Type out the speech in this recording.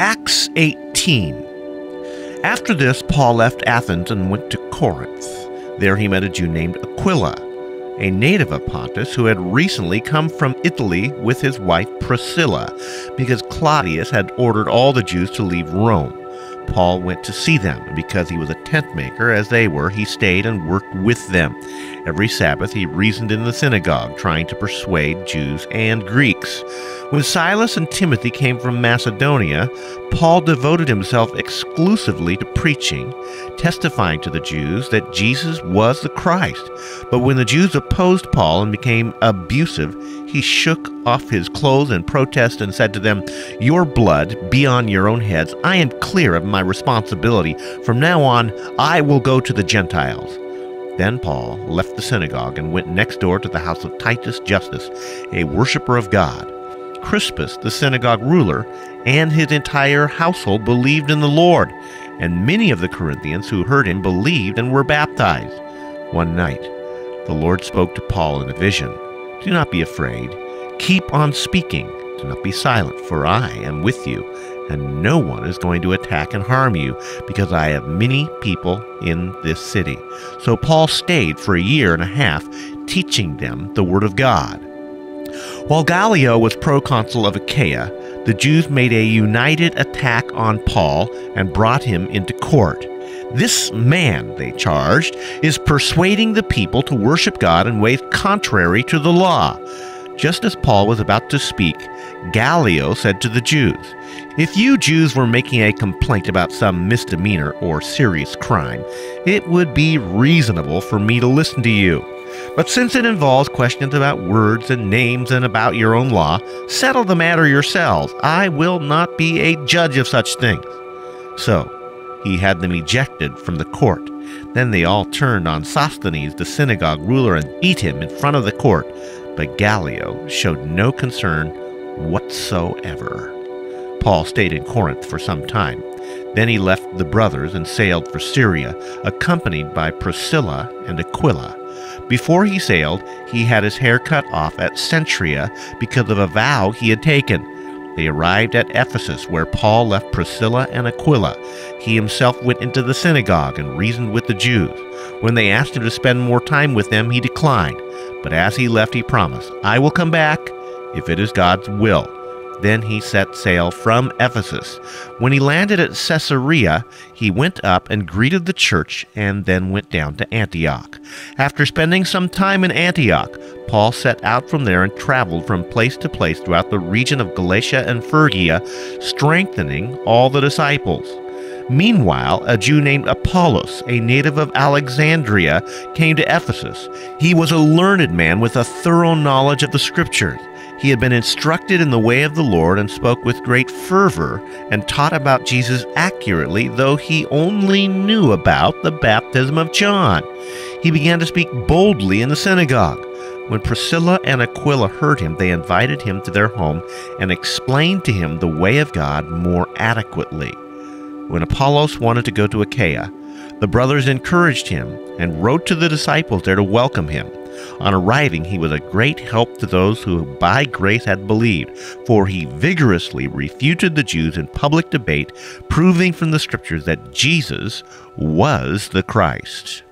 Acts 18. After this, Paul left Athens and went to Corinth. There he met a Jew named Aquila, a native of Pontus who had recently come from Italy with his wife Priscilla, because Claudius had ordered all the Jews to leave Rome. Paul went to see them, and because he was a tent maker as they were, he stayed and worked with them. Every Sabbath he reasoned in the synagogue, trying to persuade Jews and Greeks. When Silas and Timothy came from Macedonia, Paul devoted himself exclusively to preaching, testifying to the Jews that Jesus was the Christ. But when the Jews opposed Paul and became abusive, he shook off his clothes in protest and said to them, Your blood be on your own heads. I am clear of my responsibility. From now on, I will go to the Gentiles. Then Paul left the synagogue and went next door to the house of Titus Justus, a worshiper of God. Crispus, the synagogue ruler, and his entire household believed in the Lord, and many of the Corinthians who heard him believed and were baptized. One night, the Lord spoke to Paul in a vision Do not be afraid. Keep on speaking. Do not be silent, for I am with you, and no one is going to attack and harm you, because I have many people in this city. So Paul stayed for a year and a half, teaching them the Word of God. While Gallio was proconsul of Achaia, the Jews made a united attack on Paul and brought him into court. This man, they charged, is persuading the people to worship God in ways contrary to the law. Just as Paul was about to speak, Gallio said to the Jews, If you Jews were making a complaint about some misdemeanor or serious crime, it would be reasonable for me to listen to you. But since it involves questions about words and names and about your own law, settle the matter yourselves. I will not be a judge of such things. So he had them ejected from the court. Then they all turned on Sosthenes, the synagogue ruler, and beat him in front of the court. But Gallio showed no concern whatsoever. Paul stayed in Corinth for some time. Then he left the brothers and sailed for Syria, accompanied by Priscilla and Aquila. Before he sailed, he had his hair cut off at Cenchrea because of a vow he had taken. They arrived at Ephesus, where Paul left Priscilla and Aquila. He himself went into the synagogue and reasoned with the Jews. When they asked him to spend more time with them, he declined. But as he left, he promised, I will come back if it is God's will. Then he set sail from Ephesus. When he landed at Caesarea, he went up and greeted the church and then went down to Antioch. After spending some time in Antioch, Paul set out from there and traveled from place to place throughout the region of Galatia and Phrygia, strengthening all the disciples. Meanwhile, a Jew named Apollos, a native of Alexandria, came to Ephesus. He was a learned man with a thorough knowledge of the Scriptures. He had been instructed in the way of the Lord and spoke with great fervor and taught about Jesus accurately, though he only knew about the baptism of John. He began to speak boldly in the synagogue. When Priscilla and Aquila heard him, they invited him to their home and explained to him the way of God more adequately. When Apollos wanted to go to Achaia, the brothers encouraged him and wrote to the disciples there to welcome him. On arriving, he was a great help to those who by grace had believed, for he vigorously refuted the Jews in public debate, proving from the Scriptures that Jesus was the Christ.